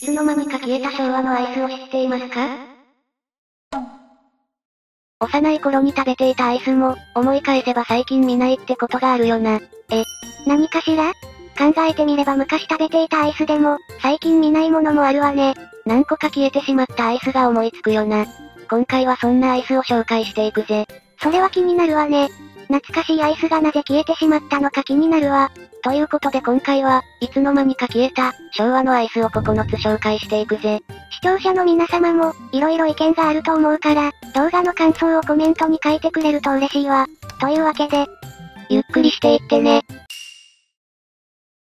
いつの間にか消えた昭和のアイスを知っていますか？幼い頃に食べていたアイスも、思い返せば最近見ないってことがあるよな。え、何かしら？考えてみれば昔食べていたアイスでも、最近見ないものもあるわね。何個か消えてしまったアイスが思いつくよな。今回はそんなアイスを紹介していくぜ。それは気になるわね。懐かしいアイスがなぜ消えてしまったのか気になるわ。ということで今回は、いつの間にか消えた、昭和のアイスを9つ紹介していくぜ。視聴者の皆様も、いろいろ意見があると思うから、動画の感想をコメントに書いてくれると嬉しいわ。というわけで、ゆっくりしていってね。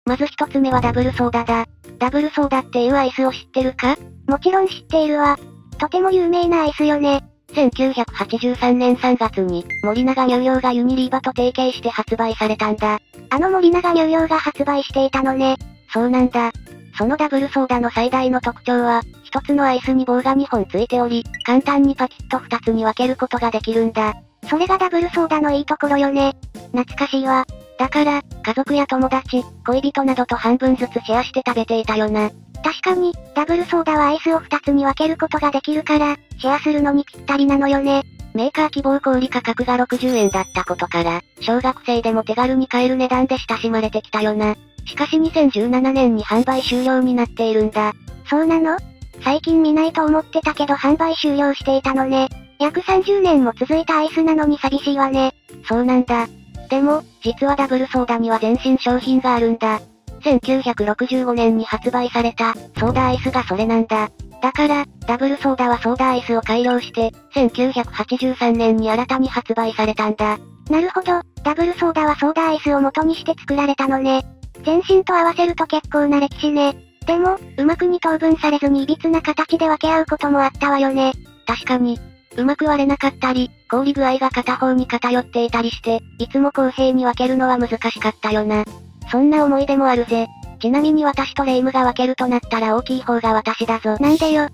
まず一つ目はダブルソーダだ。ダブルソーダっていうアイスを知ってるか？もちろん知っているわ。とても有名なアイスよね。1983年3月に、森永乳業がユニリーバと提携して発売されたんだ。あの森永乳業が発売していたのね。そうなんだ。そのダブルソーダの最大の特徴は、一つのアイスに棒が2本ついており、簡単にパキッと2つに分けることができるんだ。それがダブルソーダのいいところよね。懐かしいわ。だから、家族や友達、恋人などと半分ずつシェアして食べていたよな。確かに、ダブルソーダはアイスを2つに分けることができるから、シェアするのにぴったりなのよね。メーカー希望小売価格が60円だったことから、小学生でも手軽に買える値段で親しまれてきたよな。しかし2017年に販売終了になっているんだ。そうなの？最近見ないと思ってたけど販売終了していたのね。約30年も続いたアイスなのに寂しいわね。そうなんだ。でも、実はダブルソーダには全身商品があるんだ。1965年に発売された、ソーダアイスがそれなんだ。だから、ダブルソーダはソーダアイスを改良して、1983年に新たに発売されたんだ。なるほど、ダブルソーダはソーダアイスを元にして作られたのね。全身と合わせると結構な歴史ね。でも、うまく二等分されずに歪な形で分け合うこともあったわよね。確かに。うまく割れなかったり、氷具合が片方に偏っていたりして、いつも公平に分けるのは難しかったよな。そんな思い出もあるぜ。ちなみに私とレイムが分けるとなったら大きい方が私だぞ。なんでよ。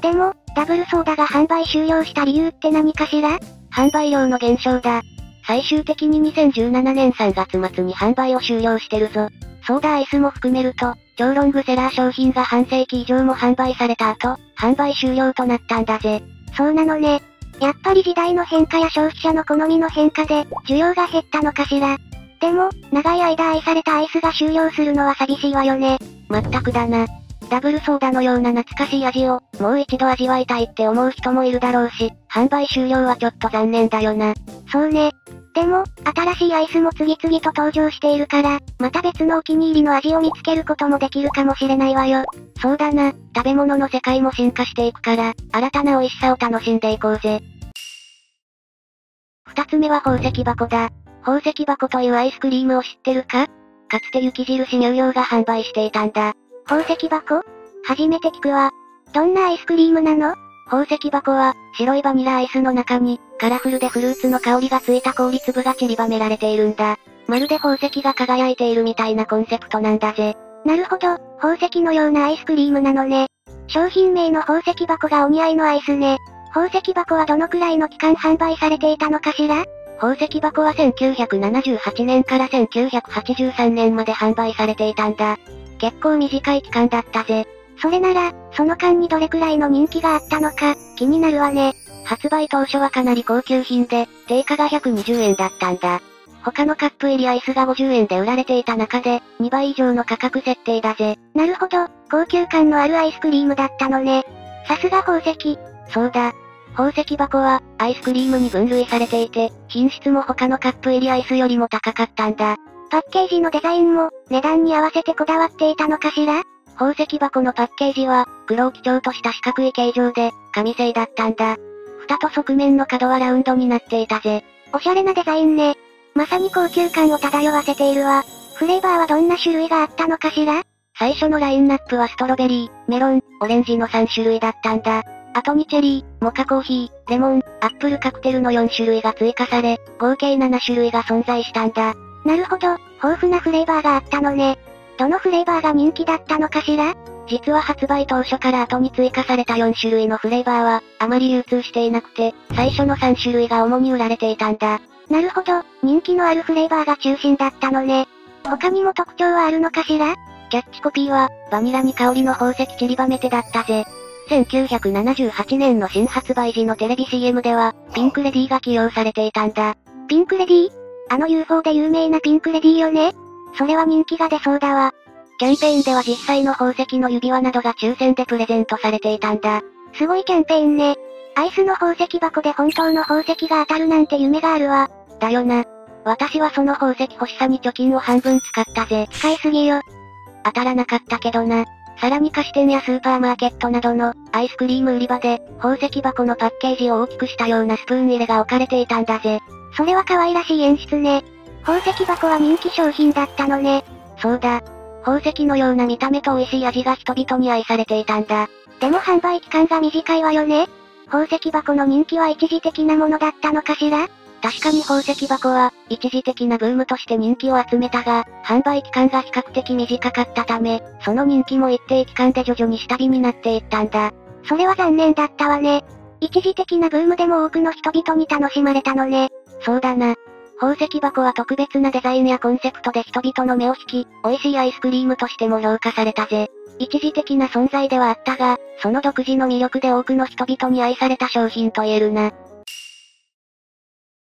でも、ダブルソーダが販売終了した理由って何かしら？販売量の減少だ。最終的に2017年3月末に販売を終了してるぞ。ソーダアイスも含めると、超ロングセラー商品が半世紀以上も販売された後、販売終了となったんだぜ。そうなのね。やっぱり時代の変化や消費者の好みの変化で、需要が減ったのかしら？でも、長い間愛されたアイスが終了するのは寂しいわよね。まったくだな。ダブルソーダのような懐かしい味を、もう一度味わいたいって思う人もいるだろうし、販売終了はちょっと残念だよな。そうね。でも、新しいアイスも次々と登場しているから、また別のお気に入りの味を見つけることもできるかもしれないわよ。そうだな、食べ物の世界も進化していくから、新たな美味しさを楽しんでいこうぜ。二つ目は宝石箱だ。宝石箱というアイスクリームを知ってるか？かつて雪印乳業が販売していたんだ。宝石箱？初めて聞くわ。どんなアイスクリームなの？宝石箱は、白いバニラアイスの中に、カラフルでフルーツの香りがついた氷粒が散りばめられているんだ。まるで宝石が輝いているみたいなコンセプトなんだぜ。なるほど、宝石のようなアイスクリームなのね。商品名の宝石箱がお似合いのアイスね。宝石箱はどのくらいの期間販売されていたのかしら？宝石箱は1978年から1983年まで販売されていたんだ。結構短い期間だったぜ。それなら、その間にどれくらいの人気があったのか、気になるわね。発売当初はかなり高級品で、定価が120円だったんだ。他のカップ入りアイスが50円で売られていた中で、2倍以上の価格設定だぜ。なるほど、高級感のあるアイスクリームだったのね。さすが宝石。そうだ。宝石箱は、アイスクリームに分類されていて、品質も他のカップ入りアイスよりも高かったんだ。パッケージのデザインも、値段に合わせてこだわっていたのかしら？宝石箱のパッケージは、黒を基調とした四角い形状で、紙製だったんだ。蓋と側面の角はラウンドになっていたぜ。おしゃれなデザインね。まさに高級感を漂わせているわ。フレーバーはどんな種類があったのかしら？最初のラインナップはストロベリー、メロン、オレンジの3種類だったんだ。後にチェリー、モカコーヒー、レモン、アップルカクテルの4種類が追加され、合計7種類が存在したんだ。なるほど、豊富なフレーバーがあったのね。どのフレーバーが人気だったのかしら？実は発売当初から後に追加された4種類のフレーバーは、あまり流通していなくて、最初の3種類が主に売られていたんだ。なるほど、人気のあるフレーバーが中心だったのね。他にも特徴はあるのかしら？キャッチコピーは、バニラに香りの宝石散りばめてだったぜ。1978年の新発売時のテレビ CM では、ピンクレディーが起用されていたんだ。ピンクレディー？あの UFO で有名なピンクレディーよねそれは人気が出そうだわ。キャンペーンでは実際の宝石の指輪などが抽選でプレゼントされていたんだ。すごいキャンペーンね。アイスの宝石箱で本当の宝石が当たるなんて夢があるわ。だよな。私はその宝石欲しさに貯金を半分使ったぜ。使いすぎよ。当たらなかったけどな。さらに菓子店やスーパーマーケットなどのアイスクリーム売り場で宝石箱のパッケージを大きくしたようなスプーン入れが置かれていたんだぜ。それは可愛らしい演出ね。宝石箱は人気商品だったのね。そうだ。宝石のような見た目と美味しい味が人々に愛されていたんだ。でも販売期間が短いわよね。宝石箱の人気は一時的なものだったのかしら？確かに宝石箱は、一時的なブームとして人気を集めたが、販売期間が比較的短かったため、その人気も一定期間で徐々に下火になっていったんだ。それは残念だったわね。一時的なブームでも多くの人々に楽しまれたのね。そうだな。宝石箱は特別なデザインやコンセプトで人々の目を引き、美味しいアイスクリームとしても評価されたぜ。一時的な存在ではあったが、その独自の魅力で多くの人々に愛された商品と言えるな。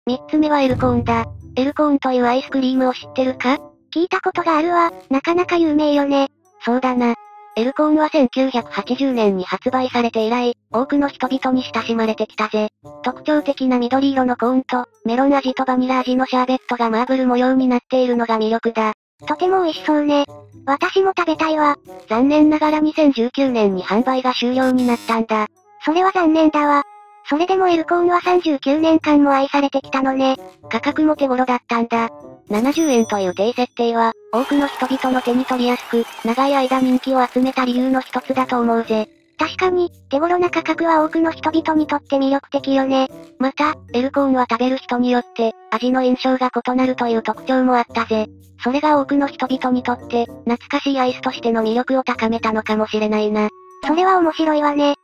三つ目はエルコーンだ。エルコーンというアイスクリームを知ってるか？聞いたことがあるわ。なかなか有名よね。そうだな。エルコーンは1980年に発売されて以来、多くの人々に親しまれてきたぜ。特徴的な緑色のコーンと、メロン味とバニラ味のシャーベットがマーブル模様になっているのが魅力だ。とても美味しそうね。私も食べたいわ。残念ながら2019年に販売が終了になったんだ。それは残念だわ。それでもエルコーンは39年間も愛されてきたのね。価格も手頃だったんだ。70円という低設定は、多くの人々の手に取りやすく、長い間人気を集めた理由の一つだと思うぜ。確かに、手頃な価格は多くの人々にとって魅力的よね。また、エルコーンは食べる人によって、味の印象が異なるという特徴もあったぜ。それが多くの人々にとって、懐かしいアイスとしての魅力を高めたのかもしれないな。それは面白いわね。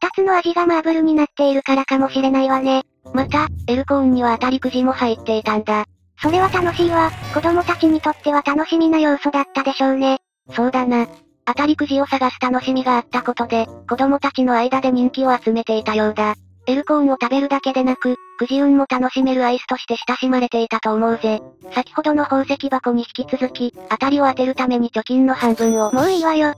二つの味がマーブルになっているからかもしれないわね。また、エルコーンには当たりくじも入っていたんだ。それは楽しいわ。子供たちにとっては楽しみな要素だったでしょうね。そうだな。当たりくじを探す楽しみがあったことで、子供たちの間で人気を集めていたようだ。エルコーンを食べるだけでなく、くじ運も楽しめるアイスとして親しまれていたと思うぜ。先ほどの宝石箱に引き続き、当たりを当てるために貯金の半分を。もういいわよ。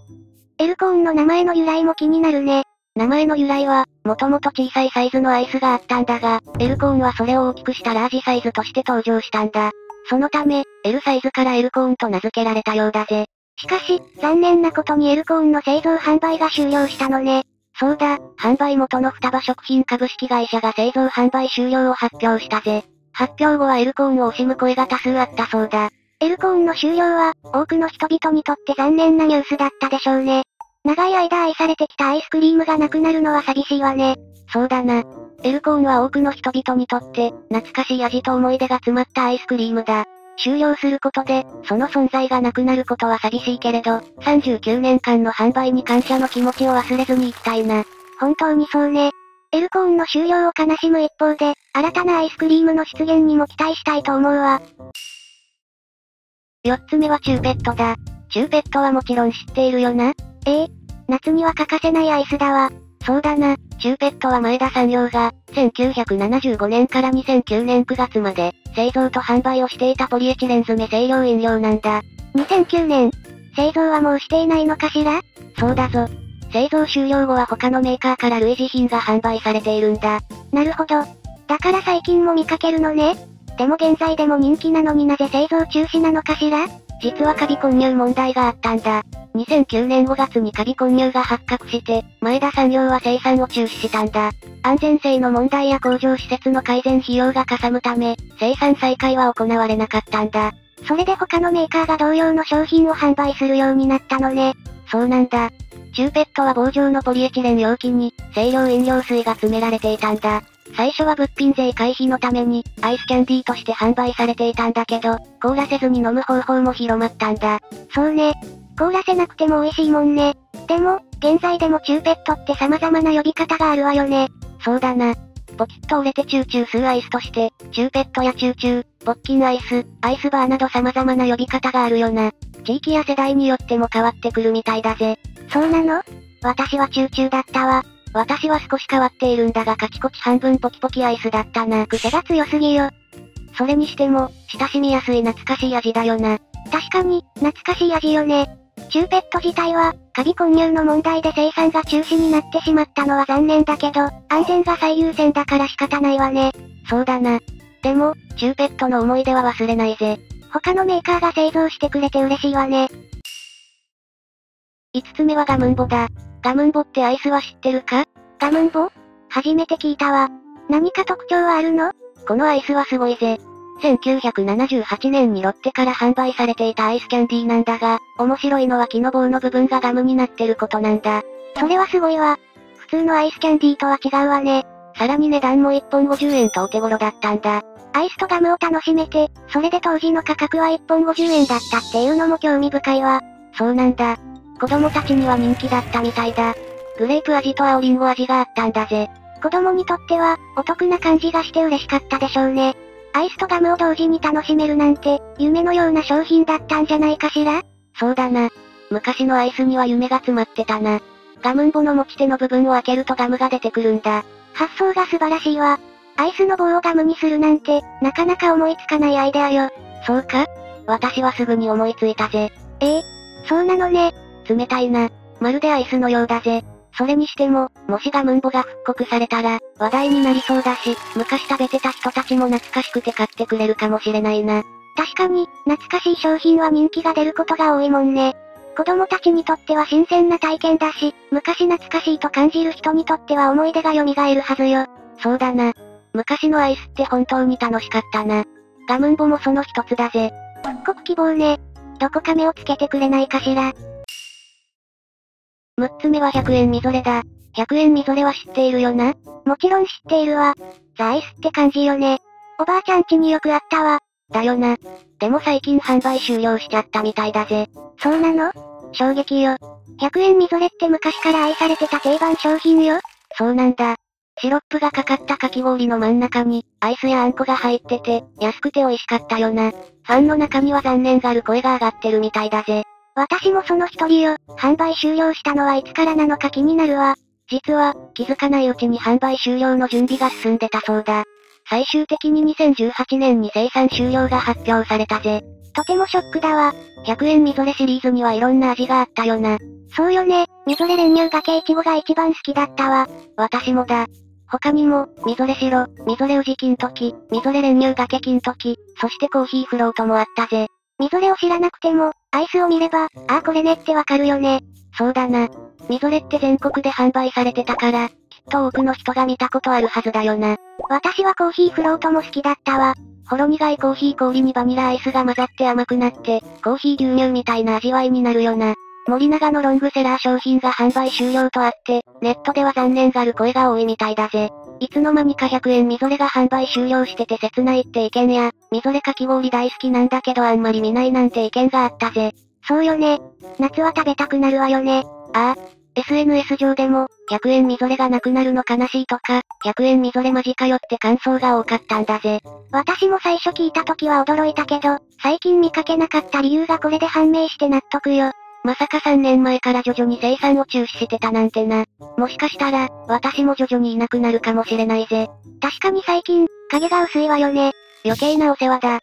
エルコーンの名前の由来も気になるね。名前の由来は、もともと小さいサイズのアイスがあったんだが、エルコーンはそれを大きくしたラージサイズとして登場したんだ。そのため、L サイズからエルコーンと名付けられたようだぜ。しかし、残念なことにエルコーンの製造販売が終了したのね。そうだ、販売元の双葉食品株式会社が製造販売終了を発表したぜ。発表後はエルコーンを惜しむ声が多数あったそうだ。エルコーンの終了は、多くの人々にとって残念なニュースだったでしょうね。長い間愛されてきたアイスクリームがなくなるのは寂しいわね。そうだな。エルコーンは多くの人々にとって、懐かしい味と思い出が詰まったアイスクリームだ。終了することで、その存在がなくなることは寂しいけれど、39年間の販売に感謝の気持ちを忘れずにいきたいな。本当にそうね。エルコーンの終了を悲しむ一方で、新たなアイスクリームの出現にも期待したいと思うわ。四つ目はチューペットだ。チューペットはもちろん知っているよな。ええ夏には欠かせないアイスだわ。そうだな、チューペットは前田産業が、1975年から2009年9月まで、製造と販売をしていたポリエチレン詰め清涼飲料なんだ。2009年製造はもうしていないのかしら？そうだぞ。製造終了後は他のメーカーから類似品が販売されているんだ。なるほど。だから最近も見かけるのね。でも現在でも人気なのになぜ製造中止なのかしら？実はカビ混入問題があったんだ。2009年5月にカビ混入が発覚して、前田産業は生産を中止したんだ。安全性の問題や工場施設の改善費用がかさむため、生産再開は行われなかったんだ。それで他のメーカーが同様の商品を販売するようになったのね。そうなんだ。チューペットは棒状のポリエチレン容器に、清涼飲料水が詰められていたんだ。最初は物品税回避のために、アイスキャンディーとして販売されていたんだけど、凍らせずに飲む方法も広まったんだ。そうね。凍らせなくても美味しいもんね。でも、現在でもチューペットって様々な呼び方があるわよね。そうだな。ポキッと折れてチューチュー吸うアイスとして、チューペットやチューチュー、ポッキンアイス、アイスバーなど様々な呼び方があるよな。地域や世代によっても変わってくるみたいだぜ。そうなの？私はチューチューだったわ。私は少し変わっているんだがカチコチ半分ポキポキアイスだったな。癖が強すぎよ。それにしても、親しみやすい懐かしい味だよな。確かに、懐かしい味よね。チューペット自体は、カビ混入の問題で生産が中止になってしまったのは残念だけど、安全が最優先だから仕方ないわね。そうだな。でも、チューペットの思い出は忘れないぜ。他のメーカーが製造してくれて嬉しいわね。5つ目はガムンボだ。ガムンボってアイスは知ってるか？ガムンボ？初めて聞いたわ。何か特徴はあるの？このアイスはすごいぜ。1978年にロッテから販売されていたアイスキャンディーなんだが、面白いのは木の棒の部分がガムになってることなんだ。それはすごいわ。普通のアイスキャンディーとは違うわね。さらに値段も1本50円とお手頃だったんだ。アイスとガムを楽しめて、それで当時の価格は1本50円だったっていうのも興味深いわ。そうなんだ。子供たちには人気だったみたいだ。グレープ味と青リンゴ味があったんだぜ。子供にとっては、お得な感じがして嬉しかったでしょうね。アイスとガムを同時に楽しめるなんて、夢のような商品だったんじゃないかしら？そうだな。昔のアイスには夢が詰まってたな。ガムンボの持ち手の部分を開けるとガムが出てくるんだ。発想が素晴らしいわ。アイスの棒をガムにするなんて、なかなか思いつかないアイデアよ。そうか？私はすぐに思いついたぜ。ええそうなのね。冷たいな。まるでアイスのようだぜ。それにしても、もしガムンボが復刻されたら、話題になりそうだし、昔食べてた人たちも懐かしくて買ってくれるかもしれないな。確かに、懐かしい商品は人気が出ることが多いもんね。子供たちにとっては新鮮な体験だし、昔懐かしいと感じる人にとっては思い出が蘇るはずよ。そうだな。昔のアイスって本当に楽しかったな。ガムンボもその一つだぜ。復刻希望ね。どこか目をつけてくれないかしら。6つ目は100円みぞれだ。100円みぞれは知っているよな？もちろん知っているわ。ザ・アイスって感じよね。おばあちゃん家によくあったわ。だよな。でも最近販売終了しちゃったみたいだぜ。そうなの？衝撃よ。100円みぞれって昔から愛されてた定番商品よ。そうなんだ。シロップがかかったかき氷の真ん中に、アイスやあんこが入ってて、安くて美味しかったよな。ファンの中には残念がる声が上がってるみたいだぜ。私もその一人よ。販売終了したのはいつからなのか気になるわ。実は、気づかないうちに販売終了の準備が進んでたそうだ。最終的に2018年に生産終了が発表されたぜ。とてもショックだわ。100円みぞれシリーズにはいろんな味があったよな。そうよね、みぞれ練乳がけいちごが一番好きだったわ。私もだ。他にも、みぞれ白、みぞれ宇治金時、みぞれ練乳がけ金時、そしてコーヒーフロートもあったぜ。みぞれを知らなくても、アイスを見れば、ああこれねってわかるよね。そうだな。みぞれって全国で販売されてたから、きっと多くの人が見たことあるはずだよな。私はコーヒーフロートも好きだったわ。ほろ苦いコーヒー氷にバニラアイスが混ざって甘くなって、コーヒー牛乳みたいな味わいになるよな。森永のロングセラー商品が販売終了とあって、ネットでは残念がる声が多いみたいだぜ。いつの間にか100円みぞれが販売終了してて切ないって意見や、みぞれかき氷大好きなんだけどあんまり見ないなんて意見があったぜ。そうよね。夏は食べたくなるわよね。ああ。SNS 上でも、100円みぞれがなくなるの悲しいとか、100円みぞれマジかよって感想が多かったんだぜ。私も最初聞いた時は驚いたけど、最近見かけなかった理由がこれで判明して納得よ。まさか3年前から徐々に生産を中止してたなんてな。もしかしたら、私も徐々にいなくなるかもしれないぜ。確かに最近、影が薄いわよね。余計なお世話だ。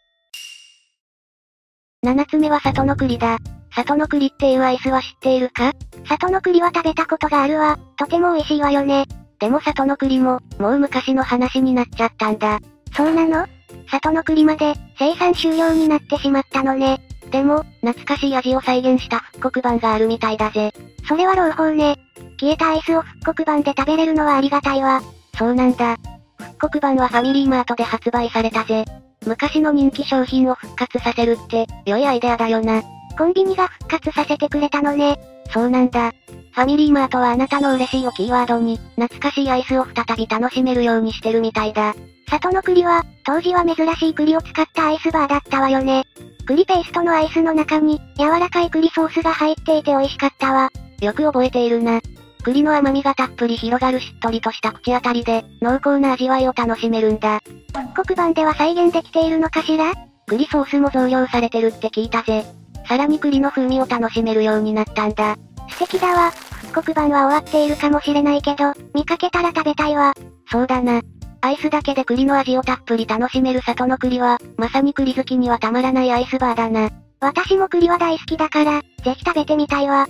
7つ目は里の栗だ。里の栗っていうアイスは知っているか？里の栗は食べたことがあるわ。とても美味しいわよね。でも里の栗も、もう昔の話になっちゃったんだ。そうなの？里の栗まで、生産終了になってしまったのね。でも、懐かしい味を再現した復刻版があるみたいだぜ。それは朗報ね。消えたアイスを復刻版で食べれるのはありがたいわ。そうなんだ。復刻版はファミリーマートで発売されたぜ。昔の人気商品を復活させるって、良いアイデアだよな。コンビニが復活させてくれたのね。そうなんだ。ファミリーマートはあなたの嬉しいをキーワードに、懐かしいアイスを再び楽しめるようにしてるみたいだ。里の栗は、当時は珍しい栗を使ったアイスバーだったわよね。栗ペーストのアイスの中に、柔らかい栗ソースが入っていて美味しかったわ。よく覚えているな。栗の甘みがたっぷり広がるしっとりとした口当たりで、濃厚な味わいを楽しめるんだ。復刻版では再現できているのかしら？栗ソースも増量されてるって聞いたぜ。さらに栗の風味を楽しめるようになったんだ。素敵だわ。復刻版は終わっているかもしれないけど、見かけたら食べたいわ。そうだな。アイスだけで栗の味をたっぷり楽しめる里の栗は、まさに栗好きにはたまらないアイスバーだな。私も栗は大好きだから、ぜひ食べてみたいわ。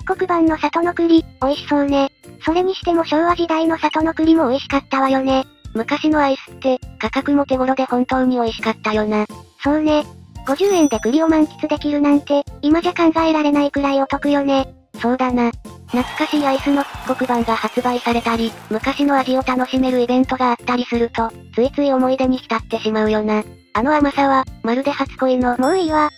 復刻版の里の栗、美味しそうね。それにしても昭和時代の里の栗も美味しかったわよね。昔のアイスって、価格も手頃で本当に美味しかったよな。そうね。50円で栗を満喫できるなんて、今じゃ考えられないくらいお得よね。そうだな。懐かしいアイスの復刻版が発売されたり、昔の味を楽しめるイベントがあったりすると、ついつい思い出に浸ってしまうよな。あの甘さは、まるで初恋の。もういいわ。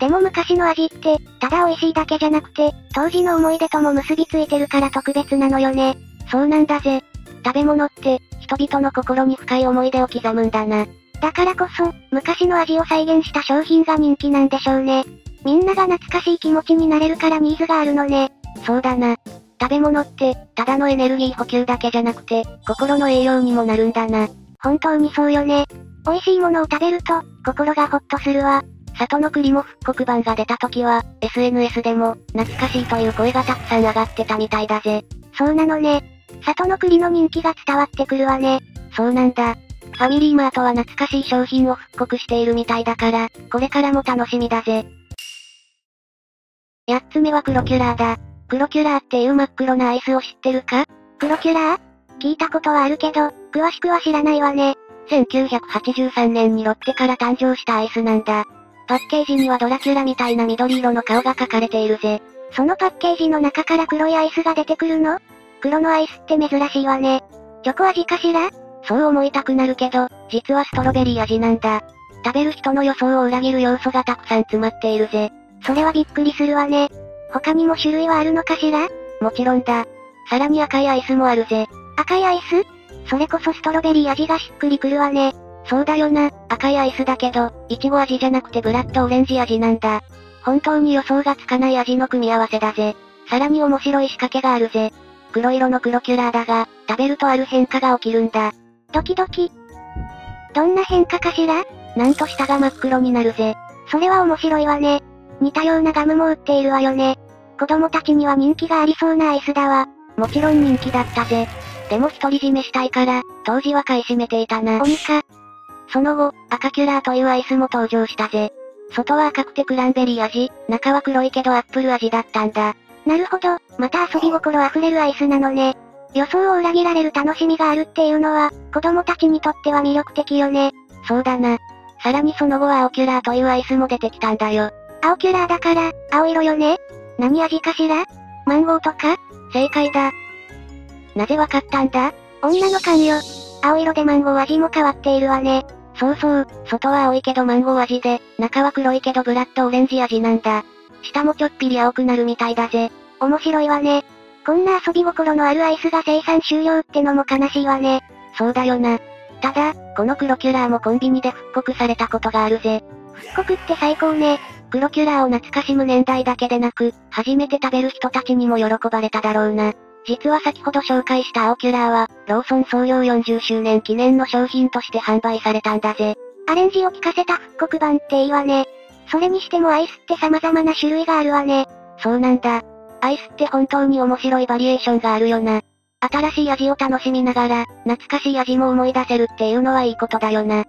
でも昔の味って、ただ美味しいだけじゃなくて、当時の思い出とも結びついてるから特別なのよね。そうなんだぜ。食べ物って、人々の心に深い思い出を刻むんだな。だからこそ、昔の味を再現した商品が人気なんでしょうね。みんなが懐かしい気持ちになれるからニーズがあるのね。そうだな。食べ物って、ただのエネルギー補給だけじゃなくて、心の栄養にもなるんだな。本当にそうよね。美味しいものを食べると、心がほっとするわ。里の栗も復刻版が出た時は、SNS でも、懐かしいという声がたくさん上がってたみたいだぜ。そうなのね。里の栗の人気が伝わってくるわね。そうなんだ。ファミリーマートは懐かしい商品を復刻しているみたいだから、これからも楽しみだぜ。八つ目は黒キュラーだ。黒キュラーっていう真っ黒なアイスを知ってるか？黒キュラー？聞いたことはあるけど、詳しくは知らないわね。1983年にロッテから誕生したアイスなんだ。パッケージにはドラキュラみたいな緑色の顔が描かれているぜ。そのパッケージの中から黒いアイスが出てくるの？黒のアイスって珍しいわね。チョコ味かしら？そう思いたくなるけど、実はストロベリー味なんだ。食べる人の予想を裏切る要素がたくさん詰まっているぜ。それはびっくりするわね。他にも種類はあるのかしら？もちろんだ。さらに赤いアイスもあるぜ。赤いアイス？それこそストロベリー味がしっくりくるわね。そうだよな、赤いアイスだけど、いちご味じゃなくてブラッドオレンジ味なんだ。本当に予想がつかない味の組み合わせだぜ。さらに面白い仕掛けがあるぜ。黒色の黒キュラーだが、食べるとある変化が起きるんだ。ドキドキ。どんな変化かしら？なんと下が真っ黒になるぜ。それは面白いわね。似たようなガムも売っているわよね。子供たちには人気がありそうなアイスだわ。もちろん人気だったぜ。でも独り占めしたいから、当時は買い占めていたな。鬼か。その後、赤キュラーというアイスも登場したぜ。外は赤くてクランベリー味、中は黒いけどアップル味だったんだ。なるほど、また遊び心あふれるアイスなのね。予想を裏切られる楽しみがあるっていうのは、子供たちにとっては魅力的よね。そうだな。さらにその後は青キュラーというアイスも出てきたんだよ。青キュラーだから、青色よね何味かしら？マンゴーとか？正解だ。なぜわかったんだ？女の勘よ。青色でマンゴー味も変わっているわね。そうそう、外は青いけどマンゴー味で、中は黒いけどブラッドオレンジ味なんだ。下もちょっぴり青くなるみたいだぜ。面白いわね。こんな遊び心のあるアイスが生産終了ってのも悲しいわね。そうだよな。ただ、この黒キュラーもコンビニで復刻されたことがあるぜ。復刻って最高ね。黒キュラーを懐かしむ年代だけでなく、初めて食べる人たちにも喜ばれただろうな。実は先ほど紹介した青キュラーは、ローソン創業40周年記念の商品として販売されたんだぜ。アレンジを効かせた復刻版っていいわね。それにしてもアイスって様々な種類があるわね。そうなんだ。アイスって本当に面白いバリエーションがあるよな。新しい味を楽しみながら、懐かしい味も思い出せるっていうのはいいことだよな。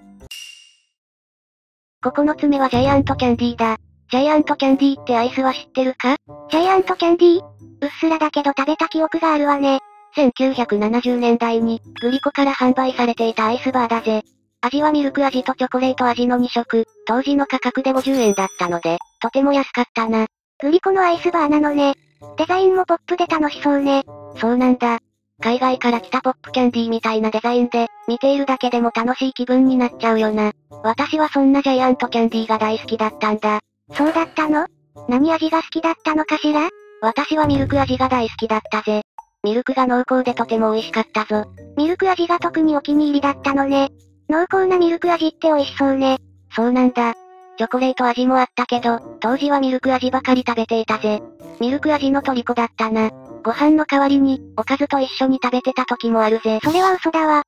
9つ目はジャイアントキャンディーだ。ジャイアントキャンディーってアイスは知ってるか？ジャイアントキャンディー？うっすらだけど食べた記憶があるわね。1970年代に、グリコから販売されていたアイスバーだぜ。味はミルク味とチョコレート味の2色、当時の価格で50円だったので、とても安かったな。グリコのアイスバーなのね。デザインもポップで楽しそうね。そうなんだ。海外から来たポップキャンディーみたいなデザインで、見ているだけでも楽しい気分になっちゃうよな。私はそんなジャイアントキャンディーが大好きだったんだ。そうだったの？何味が好きだったのかしら？私はミルク味が大好きだったぜ。ミルクが濃厚でとても美味しかったぞ。ミルク味が特にお気に入りだったのね。濃厚なミルク味って美味しそうね。そうなんだ。チョコレート味もあったけど、当時はミルク味ばかり食べていたぜ。ミルク味の虜だったな。ご飯の代わりに、おかずと一緒に食べてた時もあるぜ。それは嘘だわ。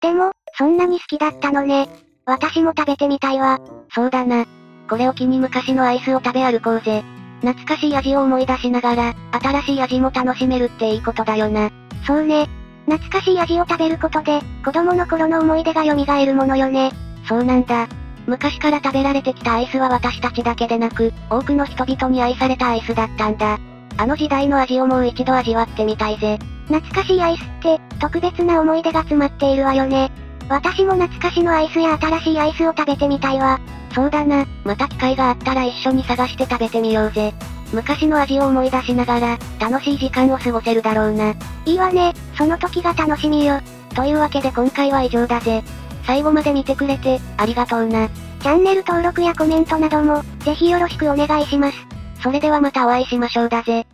でも、そんなに好きだったのね。私も食べてみたいわ。そうだな。これを機に昔のアイスを食べ歩こうぜ。懐かしい味を思い出しながら、新しい味も楽しめるっていいことだよな。そうね。懐かしい味を食べることで、子供の頃の思い出が蘇るものよね。そうなんだ。昔から食べられてきたアイスは私たちだけでなく、多くの人々に愛されたアイスだったんだ。あの時代の味をもう一度味わってみたいぜ。懐かしいアイスって、特別な思い出が詰まっているわよね。私も懐かしのアイスや新しいアイスを食べてみたいわ。そうだな、また機会があったら一緒に探して食べてみようぜ。昔の味を思い出しながら、楽しい時間を過ごせるだろうな。いいわね、その時が楽しみよ。というわけで今回は以上だぜ。最後まで見てくれて、ありがとうな。チャンネル登録やコメントなども、ぜひよろしくお願いします。それではまたお会いしましょうだぜ。